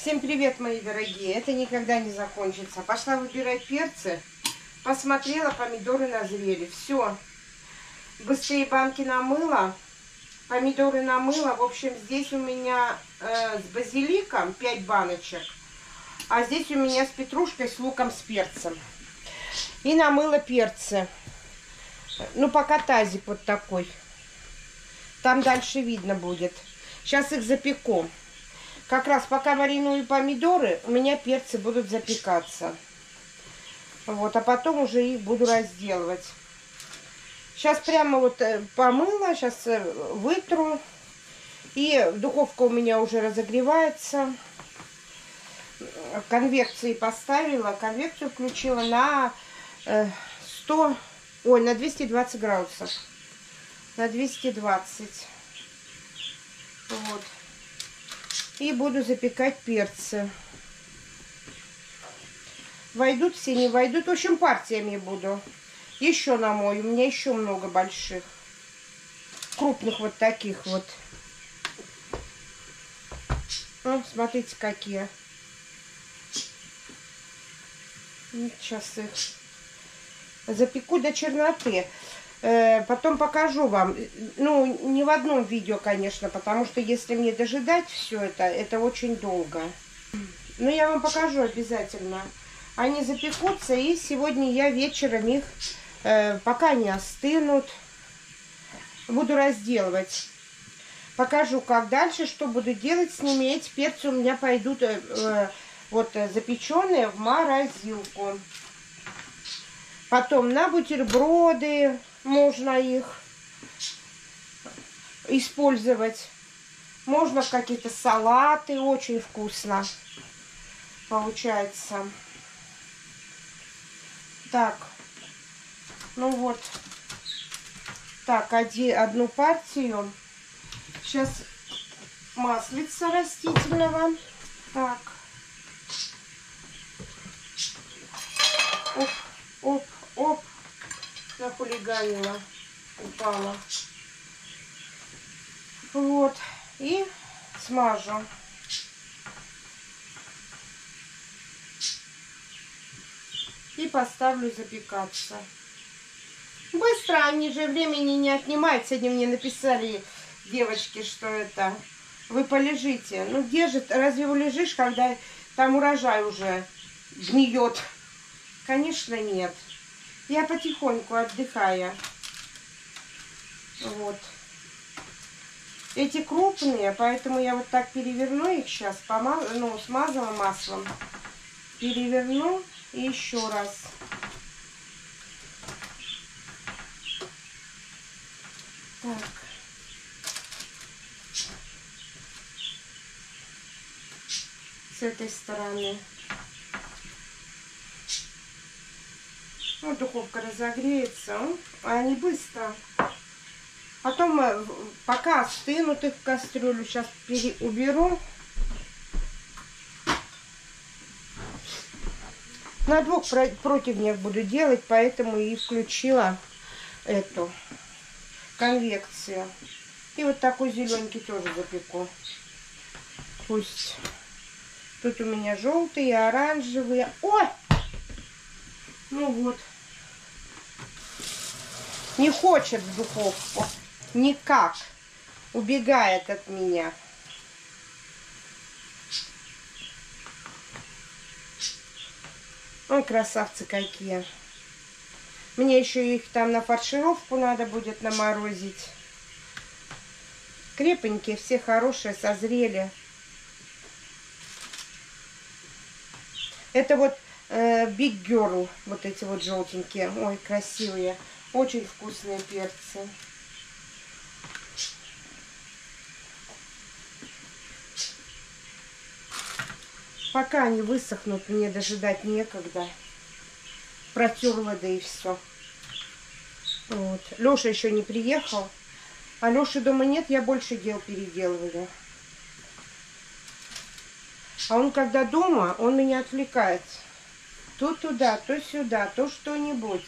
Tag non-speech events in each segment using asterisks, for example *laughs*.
Всем привет, мои дорогие! Это никогда не закончится. Пошла выбирать перцы. Посмотрела, помидоры назрели. Все. Быстрее банки намыла. Помидоры намыла. В общем, здесь у меня э, с базиликом 5 баночек. А здесь у меня с петрушкой, с луком, с перцем. И намыла перцы. Ну, пока тазик вот такой. Там дальше видно будет. Сейчас их запеку. Как раз пока мариную помидоры, у меня перцы будут запекаться. Вот, а потом уже их буду разделывать. Сейчас прямо вот э, помыла, сейчас э, вытру. И духовка у меня уже разогревается. Конвекции поставила, конвекцию включила на 100, э, ой, на 220 градусов. На 220. Вот. И буду запекать перцы. Войдут все, не войдут. В общем, партиями буду. Еще на мой. У меня еще много больших. Крупных вот таких вот. Ну, смотрите, какие. Сейчас их запеку до черноты. Э, потом покажу вам. Ну, не в одном видео, конечно, потому что если мне дожидать все это, это очень долго. Но я вам покажу обязательно. Они запекутся, и сегодня я вечером их, э, пока не остынут, буду разделывать. Покажу, как дальше, что буду делать с ними. Эти перцы у меня пойдут э, э вот запеченные в морозилку. Потом на бутерброды, можно их использовать. Можно в какие-то салаты, очень вкусно получается. Так, ну вот, так, один, одну партию. Сейчас маслица растительного. Так. Оп, оп, оп нахулиганила, упала. Вот, и смажу. И поставлю запекаться. Быстро, они же времени не отнимают. Сегодня мне написали девочки, что это вы полежите. Ну же, разве улежишь, когда там урожай уже гниет? Конечно, нет. Я потихоньку отдыхаю. Вот. Эти крупные, поэтому я вот так переверну их сейчас, помаз... ну, смазала маслом. Переверну и еще раз. Так. С этой стороны. Ну, духовка разогреется. А они быстро. Потом, э, пока остынут их в кастрюлю, сейчас уберу. На двух противнях буду делать, поэтому и включила эту конвекцию. И вот такой зелененький тоже запеку. Пусть. Тут у меня желтые, оранжевые. Ой! Ну вот. Не хочет в духовку. Никак. Убегает от меня. Ой, красавцы какие. Мне еще их там на фаршировку надо будет наморозить. Крепенькие, все хорошие, созрели. Это вот Big Girl, вот эти вот желтенькие. Ой, красивые. Очень вкусные перцы. Пока они высохнут, мне дожидать некогда. Протерла, да и все. Вот. Леша еще не приехал. А Леши дома нет, я больше дел переделываю. А он когда дома, он меня отвлекает. То туда, то сюда, то что-нибудь.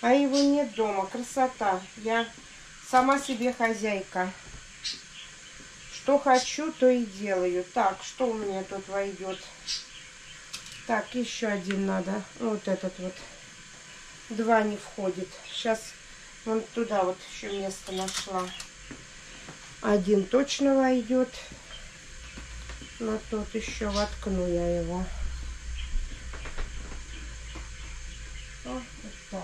А его нет дома. Красота. Я сама себе хозяйка. Что хочу, то и делаю. Так, что у меня тут войдет? Так, еще один надо. Вот этот вот. Два не входит. Сейчас вон туда вот еще место нашла. Один точно войдет. На тот еще воткну я его. Вот так.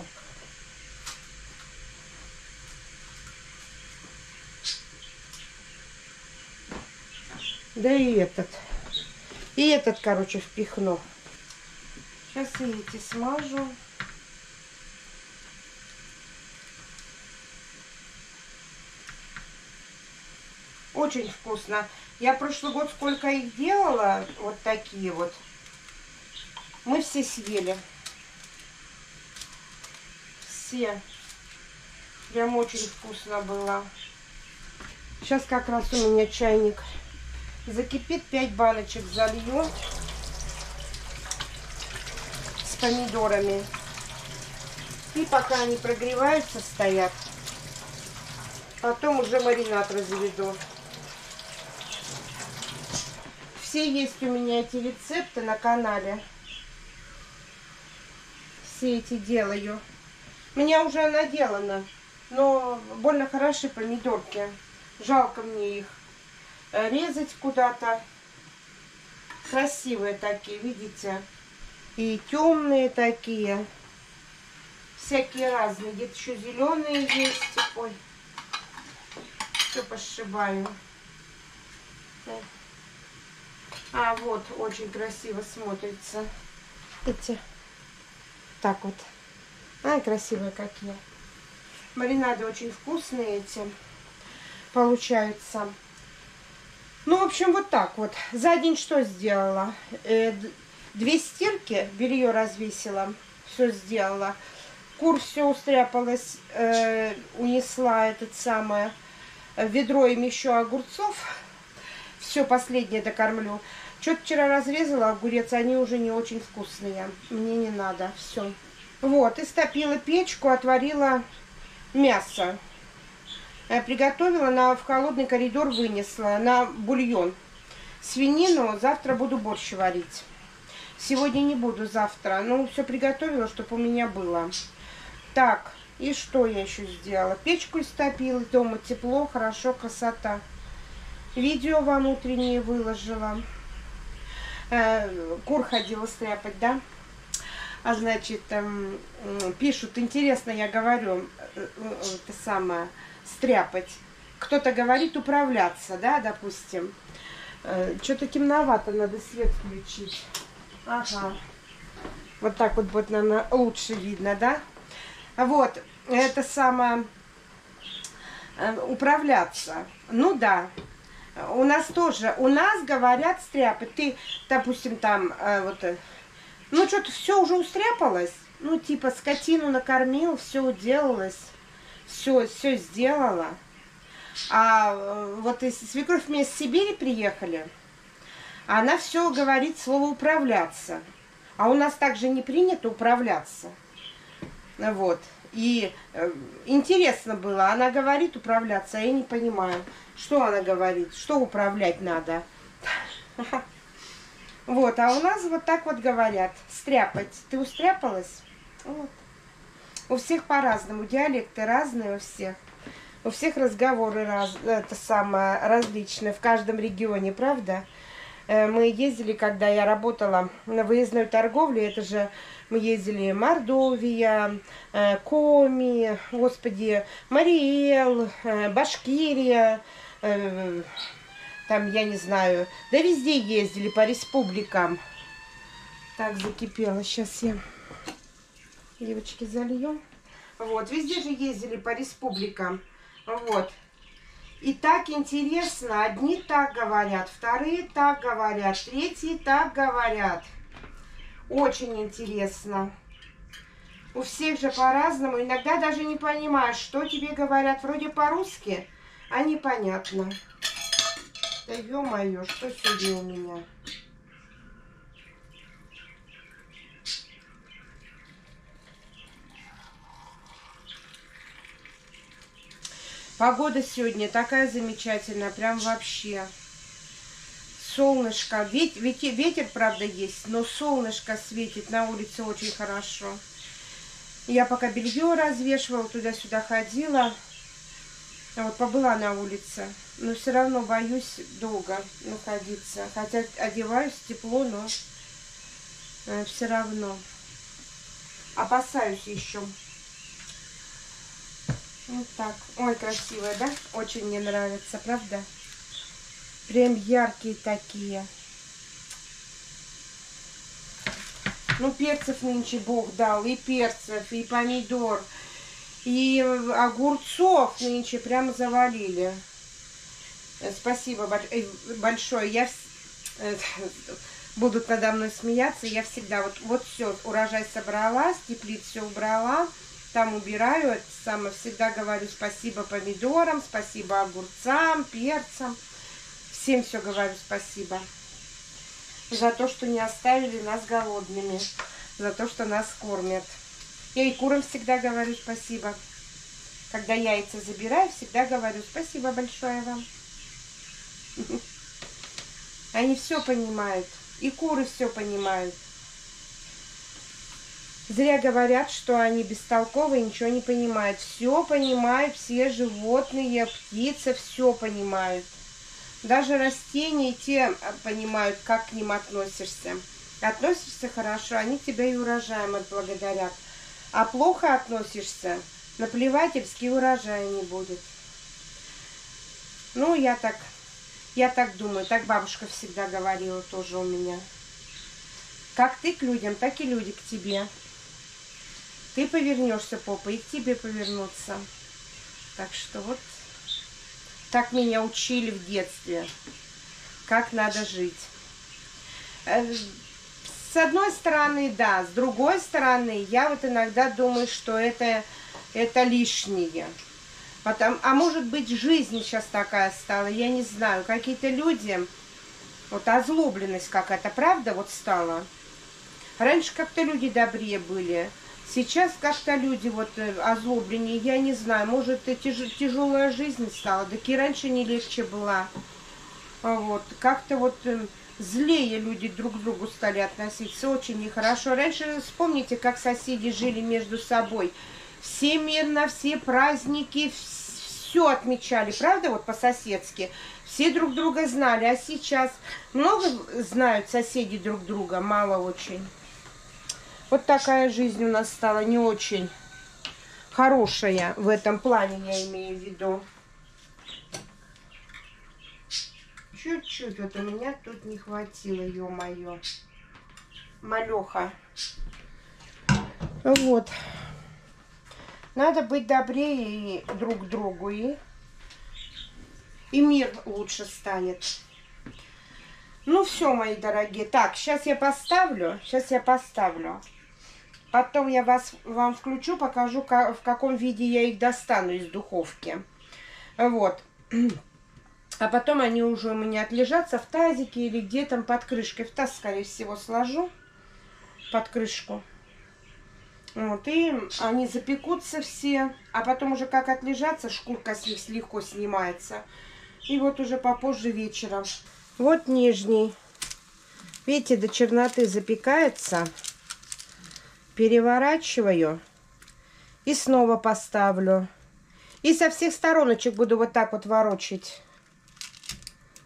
Да и этот. И этот, короче, впихну. Сейчас и эти смажу. Очень вкусно. Я прошлый год сколько их делала, вот такие вот. Мы все съели. Все. Прям очень вкусно было. Сейчас как раз у меня чайник закипит. 5 баночек залью с помидорами. И пока они прогреваются, стоят. Потом уже маринад разведу. Все есть у меня эти рецепты на канале. Все эти делаю. У меня уже наделано. Но больно хороши помидорки. Жалко мне их резать куда-то. Красивые такие, видите? И темные такие. Всякие разные. Где-то еще зеленые есть. Ой. Все пошибаю. А, вот, очень красиво смотрится. Эти. Так вот. А, красивые какие. Маринады очень вкусные эти. Получаются. Ну, в общем, вот так вот. За день что сделала? Э, две стирки, белье развесила. Все сделала. Кур все устряпалось, э, унесла этот самое ведро им еще огурцов. Все последнее докормлю. Что-то вчера разрезала огурец, они уже не очень вкусные. Мне не надо, все. Вот, истопила печку, отварила мясо. Э, приготовила, на, в холодный коридор вынесла на бульон. Свинину завтра буду борщ варить. Сегодня не буду, завтра. Ну, все приготовила, чтобы у меня было. Так, и что я еще сделала? Печку истопила, дома тепло, хорошо, красота. Видео вам утреннее выложила. Э, кур ходила стряпать, да? А значит, эм, пишут, интересно, я говорю, э, э, это самое, стряпать. Кто-то говорит управляться, да, допустим. Что-то темновато, надо свет включить. Ага. Вот так вот будет, наверное, лучше видно, да? Вот, это самое, управляться. Ну да, у нас тоже, у нас говорят стряпать. Ты, допустим, там, э, вот, э, ну, что-то все уже устряпалось. Ну, типа, скотину накормил, все уделалось, все, все сделала. А э, вот из свекровь мне с Сибири приехали, она все говорит слово управляться. А у нас также не принято управляться. Вот. И э, интересно было, она говорит управляться, а я не понимаю, что она говорит, что управлять надо. *laughs* Вот, а у нас вот так вот говорят, стряпать. Ты устряпалась? Вот. У всех по-разному, диалекты разные у всех. У всех разговоры раз, это самое, различные в каждом регионе, правда? Э, мы ездили, когда я работала на выездной торговле, это же мы ездили Мордовия, э, Коми, господи, Мариэл, э, Башкирия, там, я не знаю, да везде ездили по республикам. Так, закипело, сейчас я, девочки, зальем. Вот, везде же ездили по республикам, вот. И так интересно, одни так говорят, вторые так говорят, третьи так говорят. Очень интересно. У всех же по-разному. Иногда даже не понимаешь, что тебе говорят вроде по-русски, а непонятно. Да ё-моё, что сегодня у меня? Погода сегодня такая замечательная, прям вообще. Солнышко, ветер, ветер, правда, есть, но солнышко светит, на улице очень хорошо. Я пока белье развешивала, туда-сюда ходила. Вот побыла на улице, но все равно боюсь долго находиться. Хотя одеваюсь тепло, но э, все равно опасаюсь еще. Вот так. Ой, красивая, да? Очень мне нравится, правда? Прям яркие такие. Ну, перцев нынче Бог дал, и перцев, и помидор, и огурцов нынче прям завалили. Э, спасибо э, большое. Я э, *laughs* будут надо мной смеяться. Я всегда вот, вот все, урожай собрала, с все убрала, там убираю. Это самое, всегда говорю спасибо помидорам, спасибо огурцам, перцам. Всем все говорю спасибо за то, что не оставили нас голодными, за то, что нас кормят. Я и курам всегда говорю спасибо. Когда яйца забираю, всегда говорю спасибо большое вам. *laughs* Они все понимают. И куры все понимают. Зря говорят, что они бестолковые, ничего не понимают. Все понимают, все животные, птицы, все понимают. Даже растения те а, понимают, как к ним относишься. Относишься хорошо, они тебя и урожаем отблагодарят. А плохо относишься, наплевательский урожай не будет. Ну, я так, я так думаю, так бабушка всегда говорила тоже у меня. Как ты к людям, так и люди к тебе. Ты повернешься попой, и к тебе повернуться. Так что вот так меня учили в детстве, как надо жить. Э, с одной стороны, да, с другой стороны, я вот иногда думаю, что это, это лишнее. Потом, а может быть, жизнь сейчас такая стала, я не знаю. Какие-то люди, вот озлобленность какая-то, правда, вот стала. Раньше как-то люди добрее были. Сейчас как-то люди вот э, озлобленнее, я не знаю, может и тяж, тяжелая жизнь стала, так и раньше не легче была. А вот, как-то вот э, злее люди друг к другу стали относиться, очень нехорошо. Раньше вспомните, как соседи жили между собой. Все мирно, все праздники, все отмечали, правда, вот по-соседски. Все друг друга знали, а сейчас много знают соседи друг друга, мало очень. Вот такая жизнь у нас стала не очень хорошая в этом плане, я имею в виду. Чуть-чуть вот у меня тут не хватило, ё-моё. Малёха. Вот. Надо быть добрее друг другу, и, и мир лучше станет. Ну все, мои дорогие. Так, сейчас я поставлю. Сейчас я поставлю. Потом я вас, вам включу, покажу, как, в каком виде я их достану из духовки. Вот. А потом они уже у меня отлежатся в тазике или где там под крышкой. В таз, скорее всего, сложу под крышку. Вот, и они запекутся все. А потом уже как отлежаться, шкурка с них легко снимается. И вот уже попозже вечером. Вот нижний. Видите, до черноты запекается переворачиваю и снова поставлю. И со всех стороночек буду вот так вот ворочать.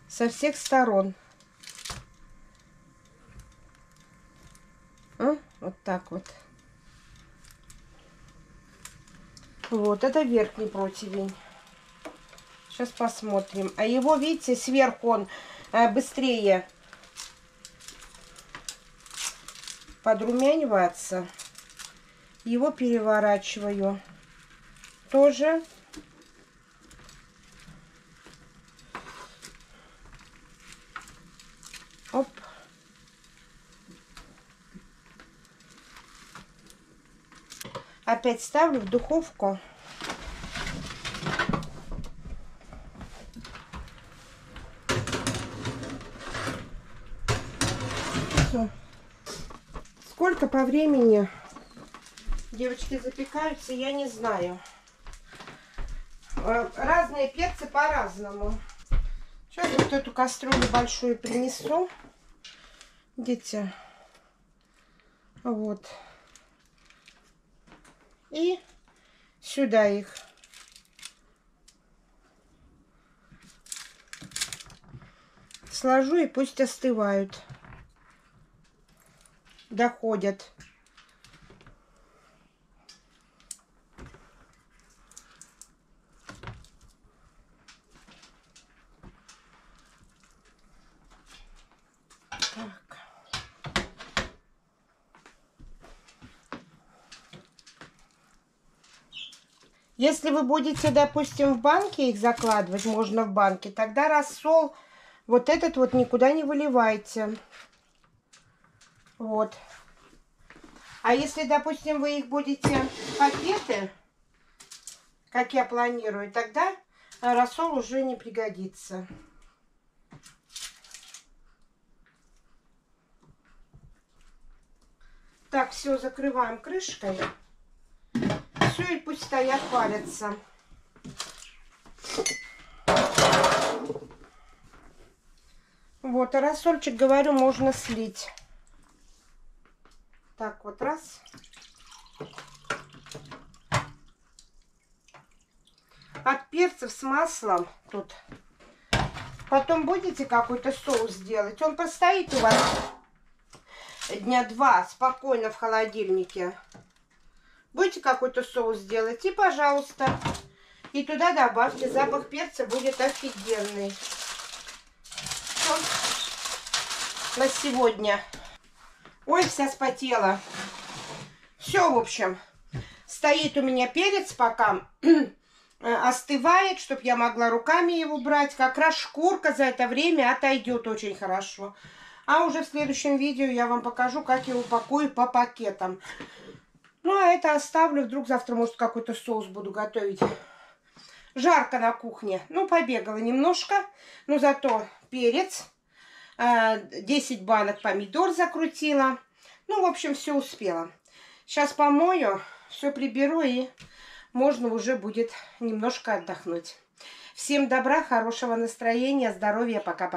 Со всех сторон. А? Вот так вот. Вот, это верхний противень. Сейчас посмотрим. А его, видите, сверху он э, быстрее подрумянивается его переворачиваю тоже. Оп. Опять ставлю в духовку. Сколько по времени Девочки запекаются, я не знаю. э, разные перцы по-разному. Сейчас вот эту кастрюлю большую принесу. Видите? Вот. И сюда их. Сложу и пусть остывают. Доходят. Если вы будете, допустим, в банке их закладывать, можно в банке, тогда рассол вот этот вот никуда не выливайте. Вот. А если, допустим, вы их будете пакеты, как я планирую, тогда рассол уже не пригодится. Так, все, закрываем крышкой и пусть стоят, варятся. Вот, а рассольчик, говорю, можно слить. Так, вот раз. От перцев с маслом тут. Потом будете какой-то соус делать. Он постоит у вас дня два спокойно в холодильнике. Будете какой-то соус делать, и пожалуйста. И туда добавьте. Запах перца будет офигенный. Все. На сегодня. Ой, вся спотела. Все, в общем. Стоит у меня перец пока остывает, чтобы я могла руками его брать. Как раз шкурка за это время отойдет очень хорошо. А уже в следующем видео я вам покажу, как я упакую по пакетам. Ну, а это оставлю. Вдруг завтра, может, какой-то соус буду готовить. Жарко на кухне. Ну, побегала немножко. Но зато перец. 10 а, банок помидор закрутила. Ну, в общем, все успела. Сейчас помою, все приберу и можно уже будет немножко отдохнуть. Всем добра, хорошего настроения, здоровья. Пока-пока.